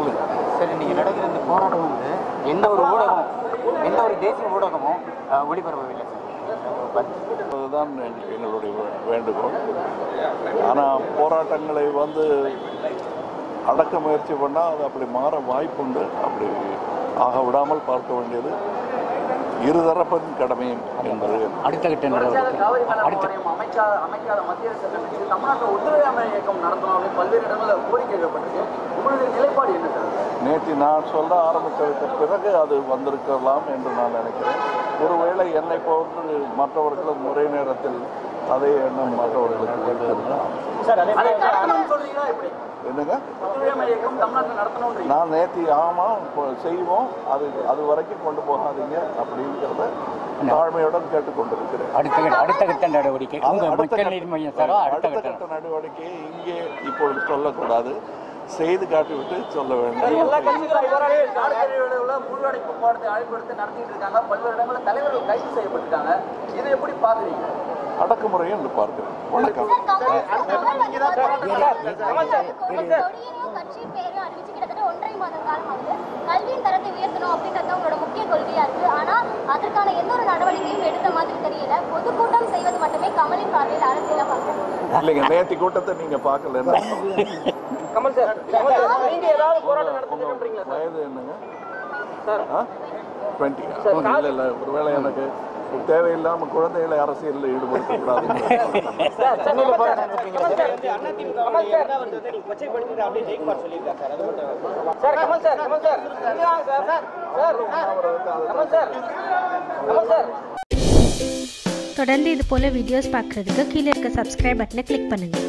சொல்லுங்க. சரி இன்னைக்கு நடக்கிற இந்த போராட்டம் வந்து எந்த ஒரு ஊடகம் எந்த ஒரு தேசிய ஊடகமும் ஒளிபரப்பவில்லை சார். அதுதான் எங்க- எங்களுடைய வேண்டுகோள். ஆனால் போராட்டங்களை வந்து அடக்க முயற்சி பண்ணால் அது அப்படி மாற வாய்ப்புண்டு. அப்படி ஆக விடாமல் பார்க்க வேண்டியது இருதரப்பின் கடமையும் என்பது. அடுத்த கட்ட நடவடிக்கை நேற்று நான் சொல்ல ஆரம்பித்ததுக்கு பிறகு அது வந்திருக்கலாம் என்று நான் நினைக்கிறேன். ஒருவேளை என்னை போன்று மற்றவர்களும் ஒரே நேரத்தில் அதே எண்ணம் மற்றவர்களுக்கு என்னங்க? நான் நேற்று ஆமாம் செய்வோம். அது அது வரைக்கும் கொண்டு போகாதீங்க அப்படிங்கிறத தாழ்மையுடன் கேட்டுக்கொண்டிருக்கிறேன். அடுத்த கட்ட அடுத்த கட்ட நடவடிக்கை. அடுத்த கட்ட நடவடிக்கையை இங்கே இப்பொழுது சொல்லக்கூடாது. செய்து காட்டிவிட்டு சொல்ல வேண்டும். எல்லா கட்சிகளும் போராடி நாடுகளில் முழு அடைப்பு போராட்டத்தை அழைப்பு எடுத்து நடத்திட்டு இருக்காங்க. பல்வேறு இடங்களில் தலைவர்கள் கைது செய்யப்பட்டிருக்காங்க. இதை எப்படி பாக்குறீங்க அடக்குமுறையை என்று பார்க்கிறேன். வணக்கம். கட்சி பேரு அறிவிச்சு கிட்டத்தட்ட ஒன்றரை மாத காலம் ஆகுது கல்வியின் தரத்தை உயர்த்தணும் அப்படின்றது உங்களோட முக்கிய கொள்கையா இருக்கு. ஆனா அதற்கான எந்த ஒரு நடவடிக்கையும் எடுத்த மாதிரி தெரியல. பொதுக்கூட்டம் செய்வது மட்டுமே கமலின் பார்வையில் அரசியலா பார்க்கணும் இல்லைங்க நேத்தி கூட்டத்தை நீங்க பார்க்கல கமல் சார் கமல் சார் நீங்க ஏதாவது போராட்டம் நடத்துறீங்களா சார் வயது என்னங்க சார் டுவெண்ட்டி இல்லை இல்லை ஒருவேளை எனக்கு தேவையில்லாம குழந்தைகளை அரசியலில் ஈடுபடுத்தக்கூடாது சென்னையில் போராட்டம் நடத்துறீங்களா sir Kamal sir sir Kamal sir Kamal sir sir sir Kamal sir Kamal sir தொடர்ந்து இது போல் வீடியோஸ் பார்க்குறதுக்கு கீழே இருக்க சப்ஸ்கிரைப் பட்டனை கிளிக் பண்ணுங்கள்